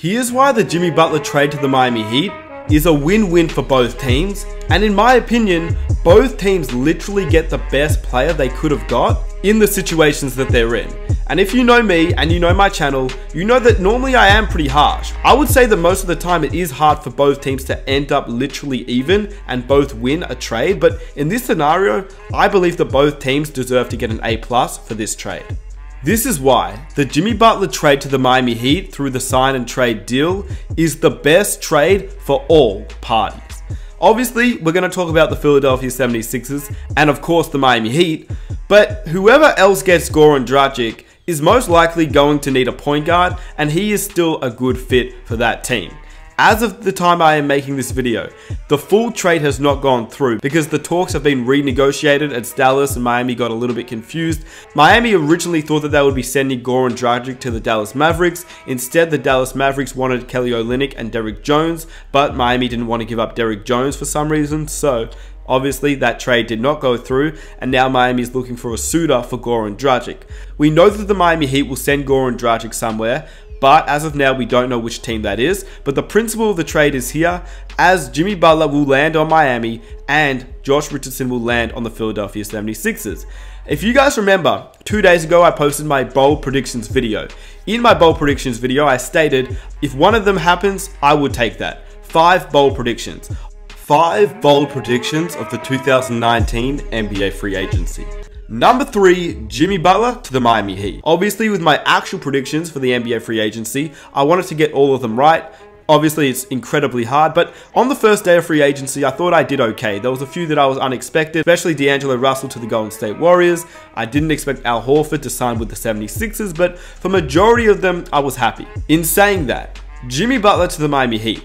Here's why the Jimmy Butler trade to the Miami Heat is a win-win for both teams, and in my opinion, both teams literally get the best player they could have got in the situations that they're in. And if you know me and you know my channel, you know that normally I am pretty harsh. I would say that most of the time it is hard for both teams to end up literally even and both win a trade, but in this scenario, I believe that both teams deserve to get an A plus for this trade. This is why the Jimmy Butler trade to the Miami Heat through the sign and trade deal is the best trade for all parties. Obviously, we're going to talk about the Philadelphia 76ers and of course the Miami Heat, but whoever else gets Goran Dragic is most likely going to need a point guard and he is still a good fit for that team. As of the time I am making this video, the full trade has not gone through because the talks have been renegotiated as Dallas and Miami got a little bit confused. Miami originally thought that they would be sending Goran Dragic to the Dallas Mavericks. Instead, the Dallas Mavericks wanted Kelly Olynyk and Derrick Jones, but Miami didn't want to give up Derrick Jones for some reason, so Obviously, that trade did not go through, and now Miami is looking for a suitor for Goran Dragic. We know that the Miami Heat will send Goran Dragic somewhere, but as of now, we don't know which team that is. But the principle of the trade is here, as Jimmy Butler will land on Miami and Josh Richardson will land on the Philadelphia 76ers. If you guys remember, two days ago I posted my bold predictions video. In my bold predictions video, I stated, if one of them happens, I would take that. Five bold predictions. Five bold predictions of the 2019 NBA free agency. Number three, Jimmy Butler to the Miami Heat. Obviously, with my actual predictions for the NBA free agency, I wanted to get all of them right. Obviously, it's incredibly hard, but on the first day of free agency, I thought I did okay. There was a few that I was unexpected, especially D'Angelo Russell to the Golden State Warriors. I didn't expect Al Horford to sign with the 76ers, but for majority of them, I was happy. In saying that, Jimmy Butler to the Miami Heat.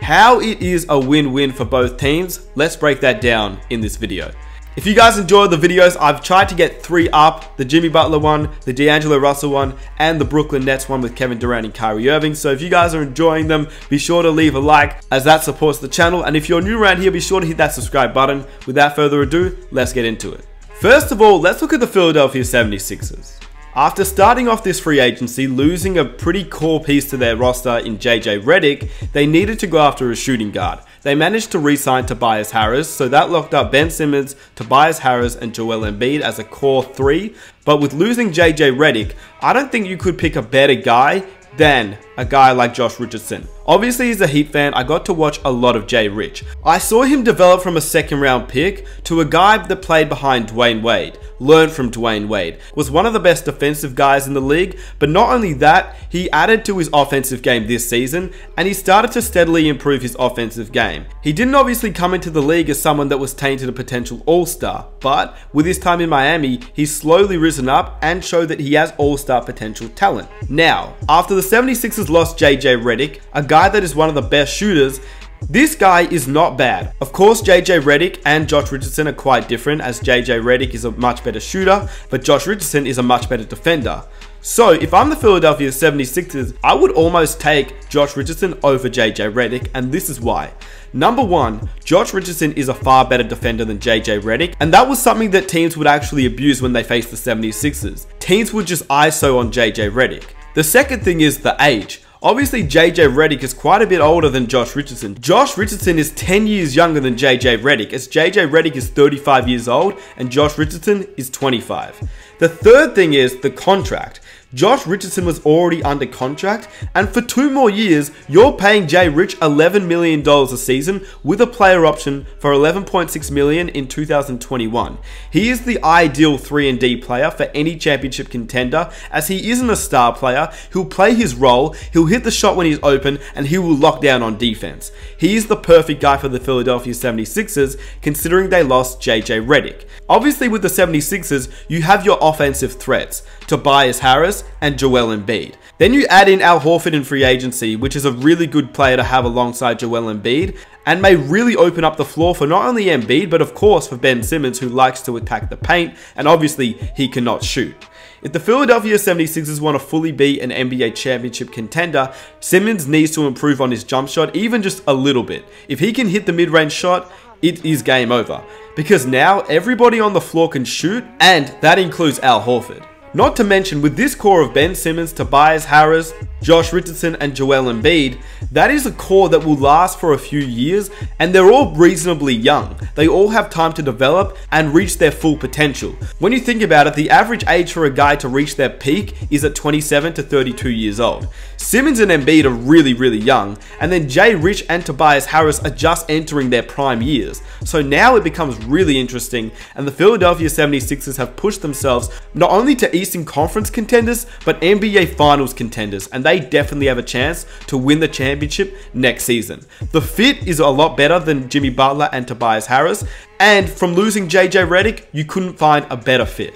How it is a win-win for both teams, let's break that down in this video. If you guys enjoyed the videos, I've tried to get three up. The Jimmy Butler one, the D'Angelo Russell one, and the Brooklyn Nets one with Kevin Durant and Kyrie Irving. So if you guys are enjoying them, be sure to leave a like as that supports the channel. And if you're new around here, be sure to hit that subscribe button. Without further ado, let's get into it. First of all, let's look at the Philadelphia 76ers. After starting off this free agency, losing a pretty core piece to their roster in JJ Redick, they needed to go after a shooting guard. They managed to re-sign Tobias Harris, so that locked up Ben Simmons, Tobias Harris, and Joel Embiid as a core three. But with losing JJ Redick, I don't think you could pick a better guy than a guy like Josh Richardson. Obviously, as a Heat fan, I got to watch a lot of Jay Rich. I saw him develop from a second round pick to a guy that played behind Dwyane Wade, learned from Dwyane Wade, was one of the best defensive guys in the league, but not only that, he added to his offensive game this season, and he started to steadily improve his offensive game. He didn't obviously come into the league as someone that was tainted a potential all-star, but with his time in Miami, he's slowly risen up and showed that he has all-star potential talent. Now, after the 76ers lost JJ Redick, a guy that is one of the best shooters, this guy is not bad. Of course, JJ Redick and Josh Richardson are quite different as JJ Redick is a much better shooter, but Josh Richardson is a much better defender. So, if I'm the Philadelphia 76ers, I would almost take Josh Richardson over JJ Redick, and this is why. Number one, Josh Richardson is a far better defender than JJ Redick, and that was something that teams would actually abuse when they faced the 76ers. Teams would just ISO on JJ Redick. The second thing is the age. Obviously, JJ Redick is quite a bit older than Josh Richardson. Josh Richardson is 10 years younger than JJ Redick, as JJ Redick is 35 years old and Josh Richardson is 25. The third thing is the contract. Josh Richardson was already under contract, and for two more years, you're paying Jay Rich $11 million a season with a player option for 11.6 million in 2021. He is the ideal 3-and-D player for any championship contender, as he isn't a star player, he'll play his role, he'll hit the shot when he's open, and he will lock down on defense. He is the perfect guy for the Philadelphia 76ers, considering they lost JJ Redick. Obviously, with the 76ers, you have your offensive threats, Tobias Harris, and Joel Embiid. Then you add in Al Horford in free agency, which is a really good player to have alongside Joel Embiid, and may really open up the floor for not only Embiid, but of course for Ben Simmons, who likes to attack the paint, and obviously he cannot shoot. If the Philadelphia 76ers want to fully be an NBA championship contender, Simmons needs to improve on his jump shot even just a little bit. If he can hit the mid-range shot, it is game over. Because now everybody on the floor can shoot, and that includes Al Horford. Not to mention, with this core of Ben Simmons, Tobias Harris, Josh Richardson, and Joel Embiid, that is a core that will last for a few years, and they're all reasonably young. They all have time to develop and reach their full potential. When you think about it, the average age for a guy to reach their peak is at 27 to 32 years old. Simmons and Embiid are really, really young, and then Jay Rich and Tobias Harris are just entering their prime years. So now it becomes really interesting, and the Philadelphia 76ers have pushed themselves not only to Eastern Conference contenders, but NBA Finals contenders, and they definitely have a chance to win the championship next season. The fit is a lot better than Jimmy Butler and Tobias Harris, and from losing JJ Redick, you couldn't find a better fit.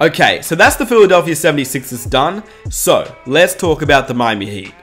Okay, so that's the Philadelphia 76ers done. So, let's talk about the Miami Heat.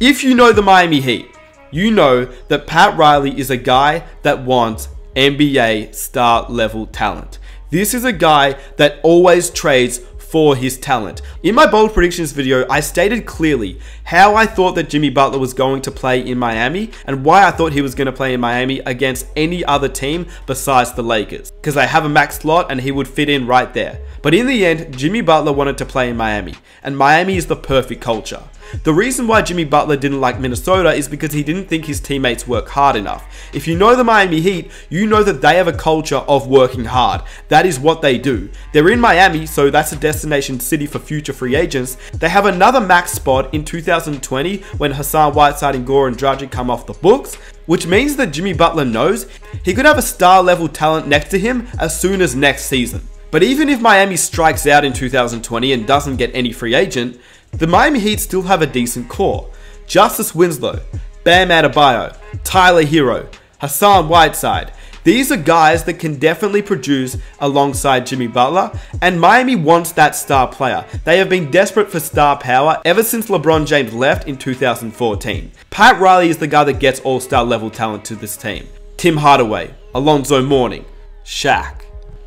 If you know the Miami Heat, you know that Pat Riley is a guy that wants NBA star level talent. This is a guy that always trades for his talent. In my bold predictions video, I stated clearly how I thought that Jimmy Butler was going to play in Miami and why I thought he was going to play in Miami against any other team besides the Lakers. Because they have a max slot and he would fit in right there. But in the end, Jimmy Butler wanted to play in Miami, and Miami is the perfect culture. The reason why Jimmy Butler didn't like Minnesota is because he didn't think his teammates work hard enough. If you know the Miami Heat, you know that they have a culture of working hard. That is what they do. They're in Miami, so that's a destination city for future free agents. They have another max spot in 2020 when Hassan Whiteside and Goran Dragic come off the books, which means that Jimmy Butler knows he could have a star level talent next to him as soon as next season. But even if Miami strikes out in 2020 and doesn't get any free agent, the Miami Heat still have a decent core. Justice Winslow, Bam Adebayo, Tyler Herro, Hassan Whiteside. These are guys that can definitely produce alongside Jimmy Butler, and Miami wants that star player. They have been desperate for star power ever since LeBron James left in 2014. Pat Riley is the guy that gets all star level talent to this team. Tim Hardaway, Alonzo Mourning, Shaq,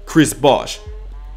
Chris Bosh,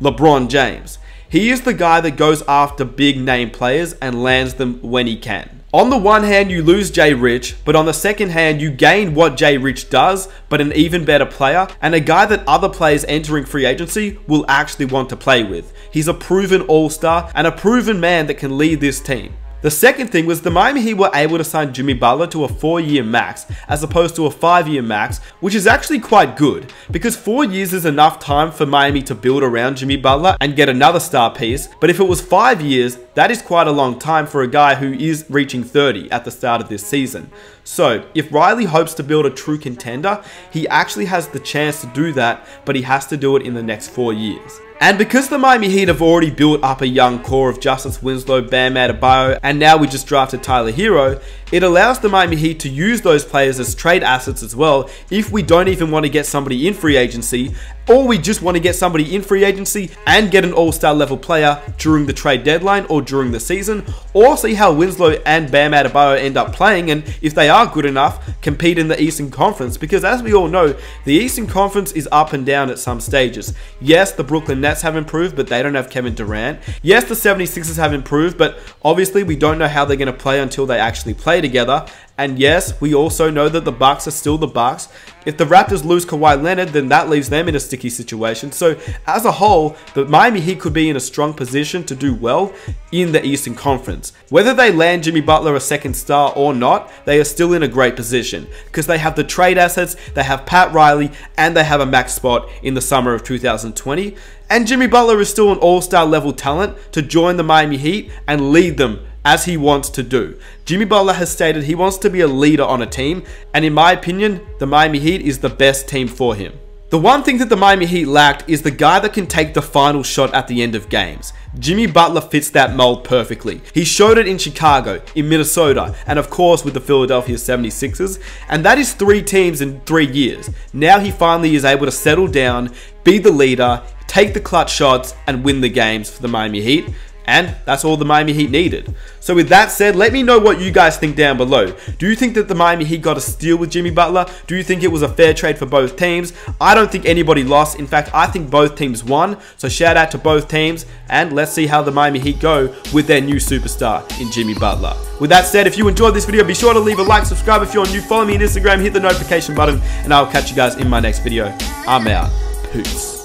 LeBron James. He is the guy that goes after big name players and lands them when he can. On the one hand, you lose Jay Rich, but on the second hand, you gain what Jay Rich does, but an even better player, and a guy that other players entering free agency will actually want to play with. He's a proven all star and a proven man that can lead this team. The second thing was the Miami Heat were able to sign Jimmy Butler to a 4 year max as opposed to a 5 year max, which is actually quite good because 4 years is enough time for Miami to build around Jimmy Butler and get another star piece. But if it was 5 years, that is quite a long time for a guy who is reaching 30 at the start of this season. So, if Riley hopes to build a true contender, he actually has the chance to do that, but he has to do it in the next 4 years. And because the Miami Heat have already built up a young core of Justice Winslow, Bam Adebayo, and now we just drafted Tyler Herro, it allows the Miami Heat to use those players as trade assets as well if we don't even want to get somebody in free agency or we just want to get somebody in free agency and get an all-star level player during the trade deadline or during the season, or see how Winslow and Bam Adebayo end up playing and if they are good enough, compete in the Eastern Conference. Because as we all know, the Eastern Conference is up and down at some stages. Yes, the Brooklyn Nets have improved, but they don't have Kevin Durant. Yes, the 76ers have improved, but obviously we don't know how they're going to play until they actually play together. And yes, we also know that the Bucks are still the Bucks. If the Raptors lose Kawhi Leonard, then that leaves them in a sticky situation. So, as a whole, the Miami Heat could be in a strong position to do well in the Eastern Conference. Whether they land Jimmy Butler a second star or not, they are still in a great position because they have the trade assets, they have Pat Riley, and they have a max spot in the summer of 2020. And Jimmy Butler is still an all star level talent to join the Miami Heat and lead them as he wants to do. Jimmy Butler has stated he wants to be a leader on a team, and in my opinion, the Miami Heat is the best team for him. The one thing that the Miami Heat lacked is the guy that can take the final shot at the end of games. Jimmy Butler fits that mold perfectly. He showed it in Chicago, in Minnesota, and of course with the Philadelphia 76ers, and that is three teams in three years. Now he finally is able to settle down, be the leader, take the clutch shots, and win the games for the Miami Heat. And that's all the Miami Heat needed. So with that said, let me know what you guys think down below. Do you think that the Miami Heat got a steal with Jimmy Butler? Do you think it was a fair trade for both teams? I don't think anybody lost. In fact, I think both teams won. So shout out to both teams. And let's see how the Miami Heat go with their new superstar in Jimmy Butler. With that said, if you enjoyed this video, be sure to leave a like, subscribe if you're new, follow me on Instagram, hit the notification button, and I'll catch you guys in my next video. I'm out. Peace.